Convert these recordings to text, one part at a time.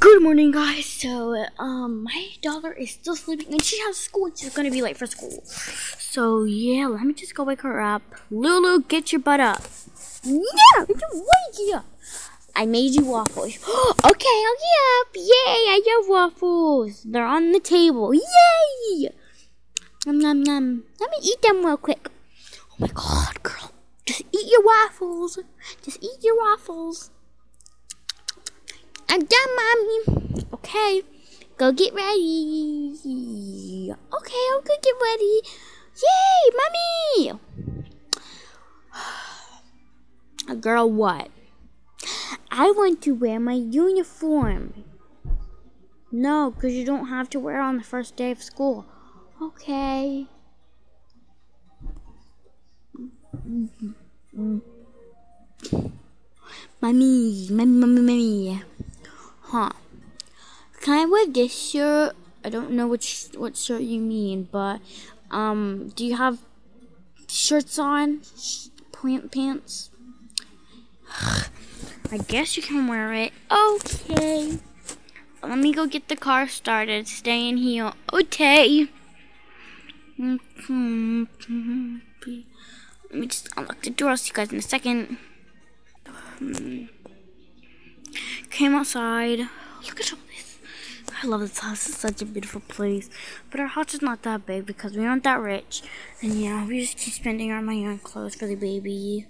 Good morning, guys. So, um, my daughter is still sleeping and she has school and she's gonna be late for school. So, yeah, let me just go wake her up. Lulu, get your butt up. Yeah, wake you up. I made you waffles. okay, I'll get up. Yay, I love waffles. They're on the table. Yay! Nom nom nom. Let me eat them real quick. Oh my god, girl. Just eat your waffles. Just eat your waffles. I'm done, mommy. Okay, go get ready. Okay, I'll go get ready. Yay, mommy! A girl, what? I want to wear my uniform. No, because you don't have to wear it on the first day of school. Okay. Mommy, mommy, mommy, mommy. Huh. Can I wear this shirt? I don't know which what shirt you mean, but um, do you have shirts on? Plant pants? I guess you can wear it. Okay. Let me go get the car started. Stay in here. Okay. Let me just unlock the door. I'll see you guys in a second. Came outside. Look at all this. I love this house. It's such a beautiful place. But our house is not that big because we aren't that rich. And yeah, we just keep spending our money on clothes for the baby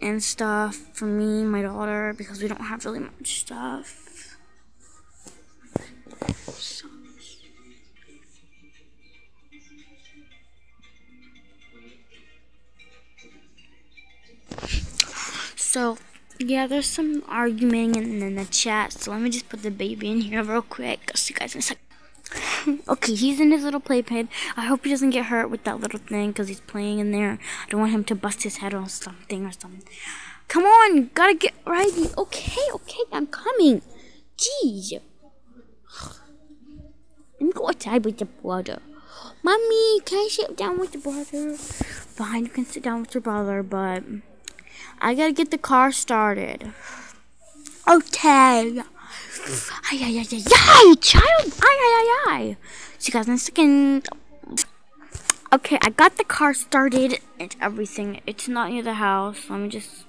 and stuff for me, my daughter, because we don't have really much stuff. So. So, yeah, there's some arguing in, in the chat, so let me just put the baby in here real quick. I'll see you guys in a second. okay, he's in his little playpen. I hope he doesn't get hurt with that little thing because he's playing in there. I don't want him to bust his head on something or something. Come on, gotta get ready. Okay, okay, I'm coming. Jeez. Let me go outside with the brother. Mommy, can I sit down with the brother? Fine, you can sit down with your brother, but I gotta get the car started. Okay. Ay, ay, ay, ay, ay, child. Ay, ay, ay, ay. See you guys in a second. Okay, I got the car started and everything. It's not near the house. Let me just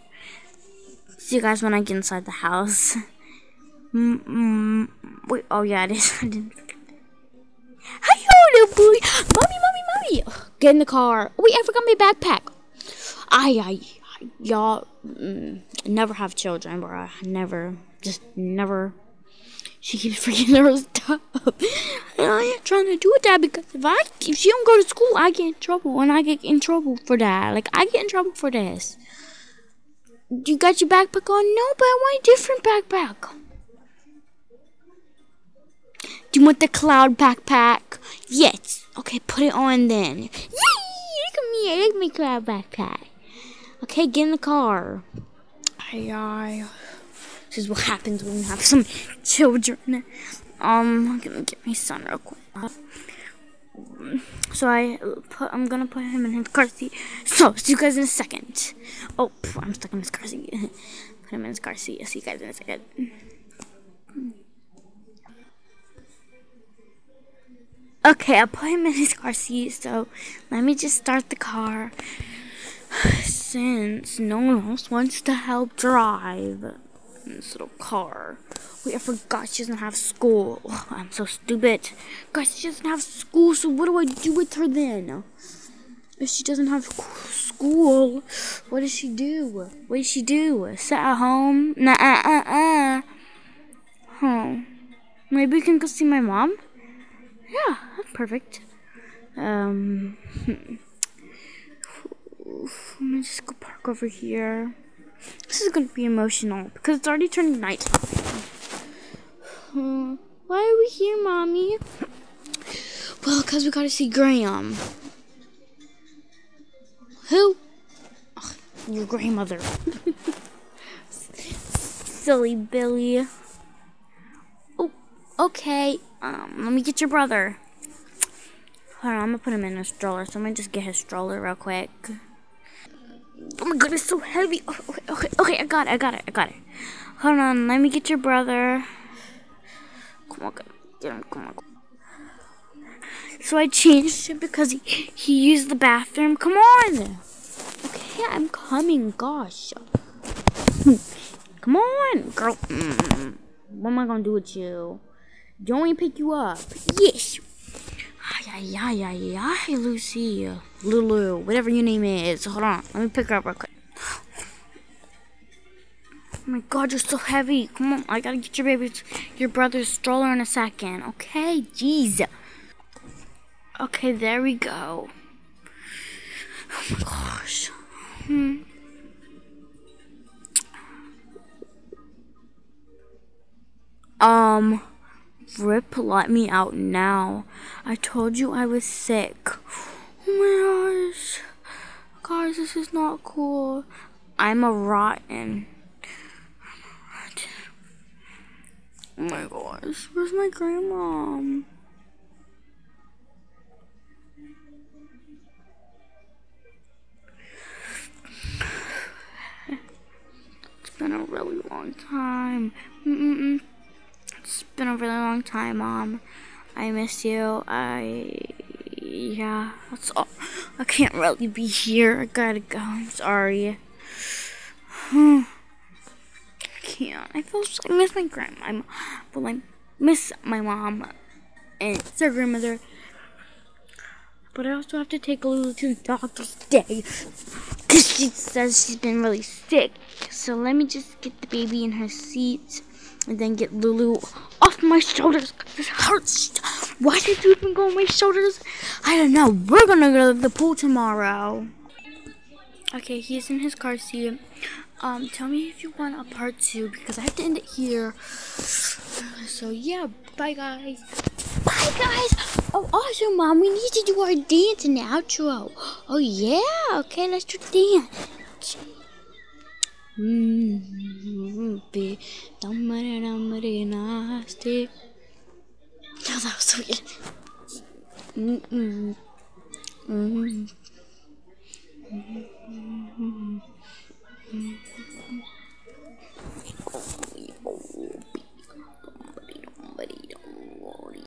see you guys when I get inside the house. Mm, mm, wait, oh yeah, it is. I didn't. Hello, little boy. Mommy, mommy, mommy. Get in the car. Wait, I forgot my backpack. Ay, ay y'all mm, never have children, bro. Never, just never. She keeps freaking her stuff, and I ain't trying to do it that because if I if she don't go to school, I get in trouble, and I get in trouble for that. Like I get in trouble for this. You got your backpack on? No, but I want a different backpack. Do you want the cloud backpack? Yes. Okay, put it on then. Yay! Look at me, Look at my cloud backpack. Okay, get in the car. Hey, I. This is what happens when you have some children. Um, I'm gonna get my son real quick. So I put, I'm gonna put him in his car seat. So, see you guys in a second. Oh, I'm stuck in his car seat. put him in his car seat. I'll see you guys in a second. Okay, I'll put him in his car seat. So, let me just start the car since no one else wants to help drive this little car. Wait, I forgot she doesn't have school. I'm so stupid. Guys, she doesn't have school, so what do I do with her then? If she doesn't have school, what does she do? What does she do? Sit at home? Nah, uh, uh, uh. Huh. Maybe we can go see my mom? Yeah, that's perfect. Um, Let me just go park over here. This is gonna be emotional because it's already turning night. Why are we here, mommy? Well, because we gotta see Graham. Who? Ugh, your grandmother. Silly Billy. Oh, okay. Um, let me get your brother. Hold on, I'm gonna put him in a stroller, so I'm gonna just get his stroller real quick. Oh my god, it's so heavy. Okay, okay, okay, I got it, I got it, I got it. Hold on, let me get your brother. Come on, get him. Come on. So I changed it because he, he used the bathroom. Come on. Okay, I'm coming. Gosh. Come on, girl. Mm. What am I gonna do with you? Do me to pick you up? Yes. Ay, ay, ay, ay, ay, Lucy. Lulu, whatever your name is. Hold on. Let me pick her up real quick. Oh my god, you're so heavy. Come on, I gotta get your baby, your brother's stroller in a second. Okay, jeez. Okay, there we go. Oh my gosh. Hmm. Um, Rip, let me out now. I told you I was sick. Guys, this is not cool. I'm a rotten. Oh my gosh, where's my grandma? It's been a really long time. Mm -mm -mm. It's been a really long time, Mom. I miss you. I yeah, that's all. I can't really be here. I gotta go. I'm sorry. I can't. I feel so, I miss my grandma. Well, I miss my mom and their grandmother. But I also have to take Lulu to the doctor today because she says she's been really sick. So let me just get the baby in her seat and then get Lulu off my shoulders. This hurts. Why did you even go on my shoulders? I don't know. We're gonna go to the pool tomorrow. Okay, he's in his car seat. Um, tell me if you want a part two because I have to end it here. So yeah, bye guys. Bye guys. Oh, also, mom, we need to do our dance and outro. Oh yeah. Okay, let's do dance. Mm-hmm. Nasty. Oh, that was sweet. Mm-mm. Mm-hmm.